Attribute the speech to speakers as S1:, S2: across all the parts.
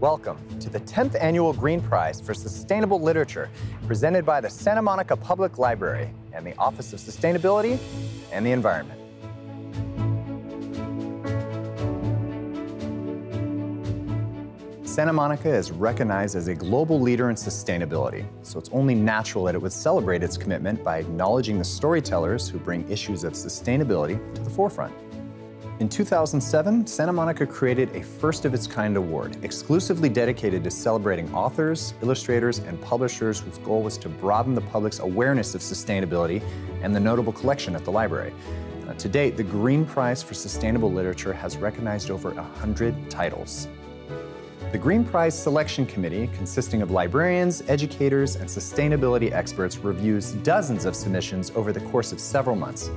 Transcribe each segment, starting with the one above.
S1: Welcome to the 10th Annual Green Prize for Sustainable Literature, presented by the Santa Monica Public Library and the Office of Sustainability and the Environment. Santa Monica is recognized as a global leader in sustainability, so it's only natural that it would celebrate its commitment by acknowledging the storytellers who bring issues of sustainability to the forefront. In 2007, Santa Monica created a first of its kind award, exclusively dedicated to celebrating authors, illustrators, and publishers whose goal was to broaden the public's awareness of sustainability and the notable collection at the library. Uh, to date, the Green Prize for Sustainable Literature has recognized over 100 titles. The Green Prize Selection Committee, consisting of librarians, educators, and sustainability experts, reviews dozens of submissions over the course of several months.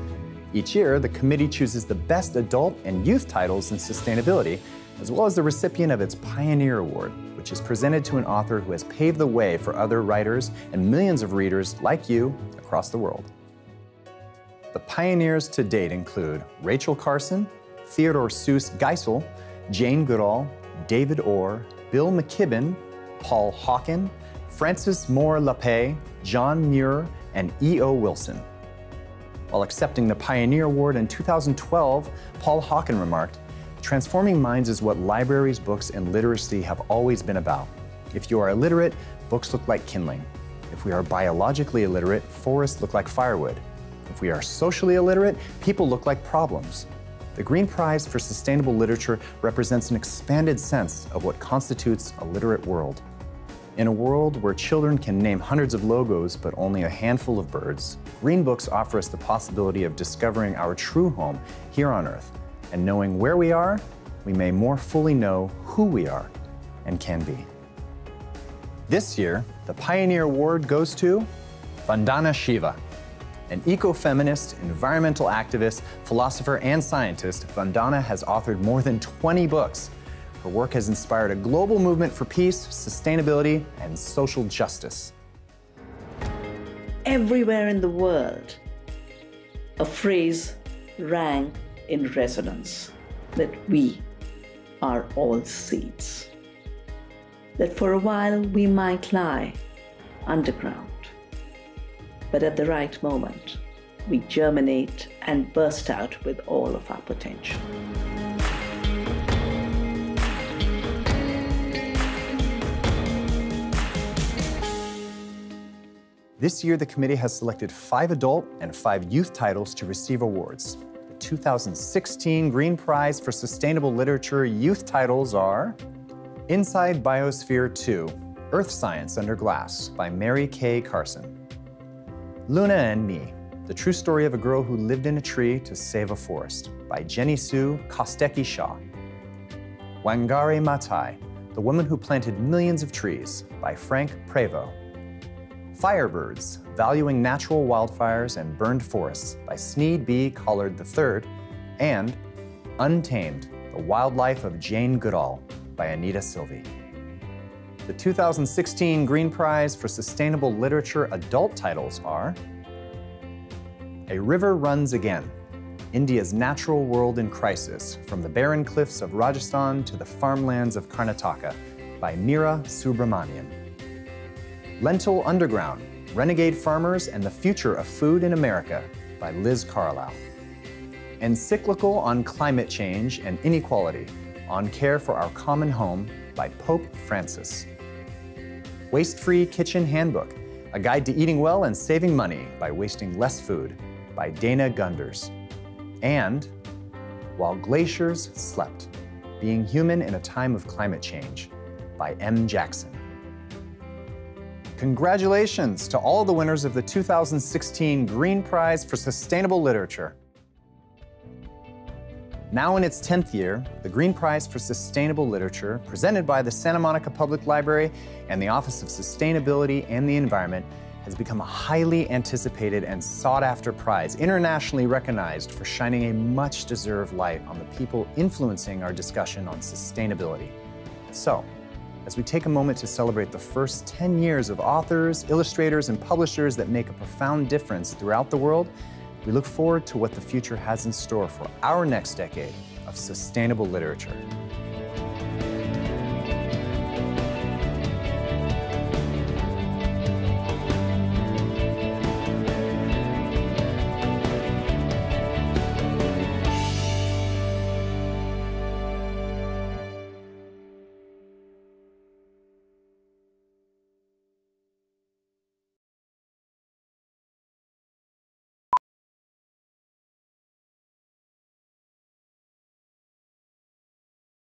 S1: Each year, the committee chooses the best adult and youth titles in sustainability, as well as the recipient of its Pioneer Award, which is presented to an author who has paved the way for other writers and millions of readers like you across the world. The pioneers to date include Rachel Carson, Theodore Seuss Geisel, Jane Goodall, David Orr, Bill McKibben, Paul Hawken, Frances Moore Lappé, John Muir, and E.O. Wilson. While accepting the Pioneer Award in 2012, Paul Hawken remarked, Transforming minds is what libraries, books, and literacy have always been about. If you are illiterate, books look like kindling. If we are biologically illiterate, forests look like firewood. If we are socially illiterate, people look like problems. The Green Prize for Sustainable Literature represents an expanded sense of what constitutes a literate world. In a world where children can name hundreds of logos but only a handful of birds, Green Books offer us the possibility of discovering our true home here on Earth. And knowing where we are, we may more fully know who we are and can be. This year, the Pioneer Award goes to Vandana Shiva. An eco-feminist, environmental activist, philosopher, and scientist, Vandana has authored more than 20 books. Her work has inspired a global movement for peace, sustainability, and social justice.
S2: Everywhere in the world, a phrase rang in resonance that we are all seeds. That for a while we might lie underground but at the right moment, we germinate and burst out with all of our potential.
S1: This year, the committee has selected five adult and five youth titles to receive awards. The 2016 Green Prize for Sustainable Literature youth titles are Inside Biosphere 2 Earth Science Under Glass by Mary Kay Carson. Luna and Me, the true story of a girl who lived in a tree to save a forest by Jenny Sue Kostecki Shaw. Wangari Maathai, the woman who planted millions of trees by Franck Prévot. Firebirds, Valuing Natural Wildfires and Burned Forests by Sneed B. Collard III, and Untamed, The Wildlife of Jane Goodall by Anita Silvey. The 2016 Green Prize for Sustainable Literature adult titles are A River Runs Again, India's Natural World in Crisis, from the barren cliffs of Rajasthan to the farmlands of Karnataka, by Meera Subramanian. Lentil Underground, Renegade Farmers and the Future of Food in America, by Liz Carlisle. Encyclical on Climate Change and Inequality, on Care for Our Common Home, by Pope Francis. Waste Free Kitchen Handbook, a guide to eating well and saving money by wasting less food by Dana Gunders. And While Glaciers Slept, Being Human in a Time of Climate Change by M. Jackson. Congratulations to all the winners of the 2016 Green Prize for Sustainable Literature. Now in its 10th year, the Green Prize for Sustainable Literature, presented by the Santa Monica Public Library and the Office of Sustainability and the Environment, has become a highly anticipated and sought after prize, internationally recognized for shining a much deserved light on the people influencing our discussion on sustainability. So, as we take a moment to celebrate the first 10 years of authors, illustrators, and publishers that make a profound difference throughout the world, we look forward to what the future has in store for our next decade of sustainable literature.